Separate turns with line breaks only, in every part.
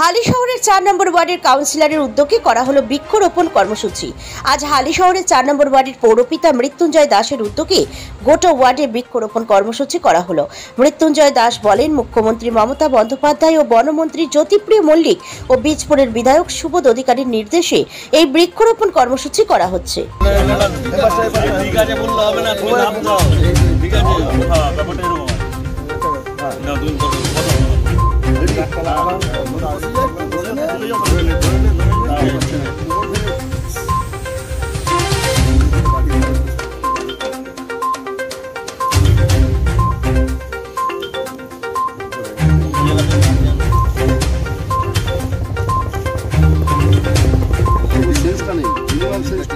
হালি শহরের চার নম্বর ওয়ার্ডের কাউন্সিলরের উদ্যোগে করা হলো বৃক্ষরোপণ কর্মসূচি। আজ হালি শহরের চার নম্বর ওয়ার্ডের পৌরপিতা মৃত্যুঞ্জয় দাসের উদ্যোগে গোটা ওয়ার্ডে বৃক্ষরোপণ কর্মসূচি করা হলো। মৃত্যুঞ্জয় দাস বলেন, মুখ্যমন্ত্রী মমতা বন্দ্যোপাধ্যায় ও বনমন্ত্রী জ্যোতিপ্রিয় মল্লিক ও বীজপুরের বিধায়ক সুবোধ অধিকারীর নির্দেশে এই বৃক্ষরোপণ কর্মসূচি করা হচ্ছে।
Six,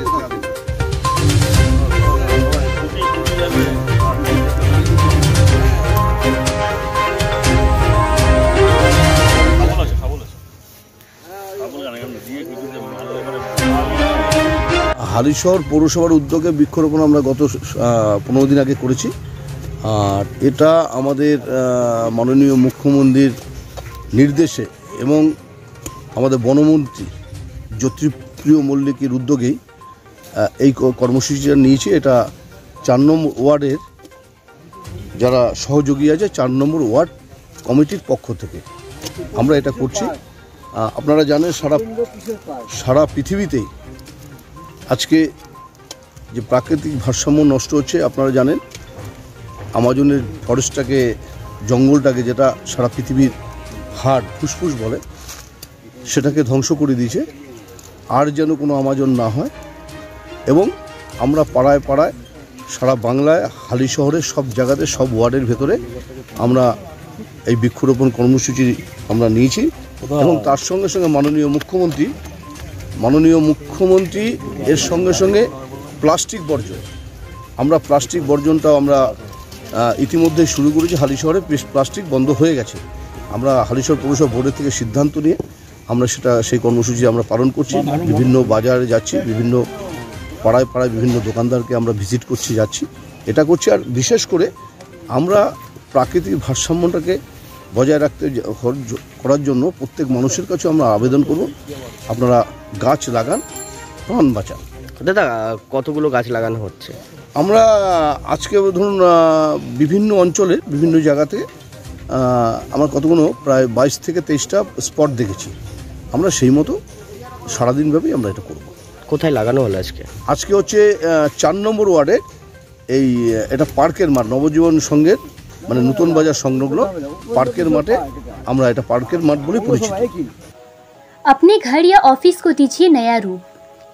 হালিশহর পৌরসভার উদ্যোগে বৃক্ষরোপণ আমরা গত পনেরো দিন আগে করেছি। আর এটা আমাদের মাননীয় মুখ্যমন্ত্রীর নির্দেশে এবং আমাদের বনমন্ত্রী জ্যোতিপ্রিয় মল্লিকের উদ্যোগেই এই কর্মসূচিটা নিয়েছি। এটা চার নম্বর ওয়ার্ডের যারা সহযোগী আছে, চার নম্বর ওয়ার্ড কমিটির পক্ষ থেকে আমরা এটা করছি। আপনারা জানেন সারা সারা পৃথিবীতেই আজকে যে প্রাকৃতিক ভারসাম্য নষ্ট হচ্ছে, আপনারা জানেন, আমাজনের ফরেস্টটাকে, জঙ্গলটাকে যেটা সারা পৃথিবীর হাট ফুসফুস বলে, সেটাকে ধ্বংস করে দিয়েছে। আর যেন কোনো আমাজন না হয়। এবং আমরা পাড়ায় পাড়ায়, সারা বাংলায়, হালি শহরে, সব জায়গাতে, সব ওয়ার্ডের ভেতরে আমরা এই বৃক্ষরোপণ কর্মসূচি আমরা নিয়েছি। এবং তার সঙ্গে সঙ্গে মাননীয় মুখ্যমন্ত্রী মাননীয় মুখ্যমন্ত্রী এর সঙ্গে সঙ্গে প্লাস্টিক বর্জন। আমরা প্লাস্টিক বর্জনটাও আমরা ইতিমধ্যে শুরু করেছি হালিশহরে প্লাস্টিক বন্ধ হয়ে গেছে। আমরা হালিশহর পৌরসভা বোর্ডের থেকে সিদ্ধান্ত নিয়ে আমরা সেটা, সেই কর্মসূচি আমরা পালন করছি। বিভিন্ন বাজারে যাচ্ছি, বিভিন্ন পাড়ায় পাড়ায় বিভিন্ন দোকানদারকে আমরা ভিজিট করছি, যাচ্ছি। এটা করছি আর বিশেষ করে আমরা প্রাকৃতিক ভারসাম্যটাকে বজায় রাখতে করার জন্য প্রত্যেক মানুষের কাছে আমরা আবেদন করব। আপনারা গাছ লাগান প্রাণ বাঁচান।
দাদা কতগুলো গাছ লাগানো হচ্ছে?
আমরা আজকে ধরুন বিভিন্ন অঞ্চলে বিভিন্ন জায়গাতে আমরা কতগুলো প্রায় বাইশ থেকে তেইশটা স্পট দেখেছি। আমরা সেই মতো সারাদিনভাবেই আমরা এটা করব।
কোথায় লাগানো হলো আজকে?
আজকে হচ্ছে চার নম্বর ওয়ার্ডে এই এটা পার্কের মাঠ নবজীবন সংঘের মানে নতুন বাজার সংলগ্ন পার্কের মাঠে আমরা এটা পার্কের মাঠ বলে পরিচিত
अपने घर या ऑफिस को दीजिए नया रूप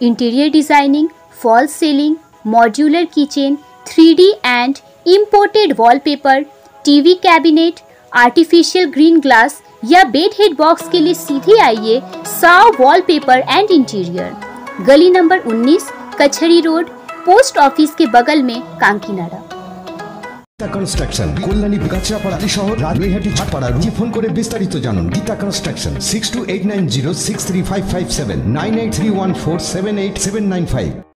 interior designing fall ceiling modular kitchen 3D and imported wallpaper TV cabinet artificial green glass या बेड हेड बॉक्स के लिए सीधे आइए साव वॉलपेपर एंड इंटीरियर गली नंबर 19 कचहरी रोड पोस्ट ऑफिस के बगल में कांकीनाडा
গীতা কনস্ট্রাকশন কল্যাণী গাছরাপাড়া শহর রাজবিহাটি ছাটপাড়া রুজি ফোন করে বিস্তারিত জানুন। Geeta construction six two eight nine zero six three five five seven nine eight three one four seven eight seven nine five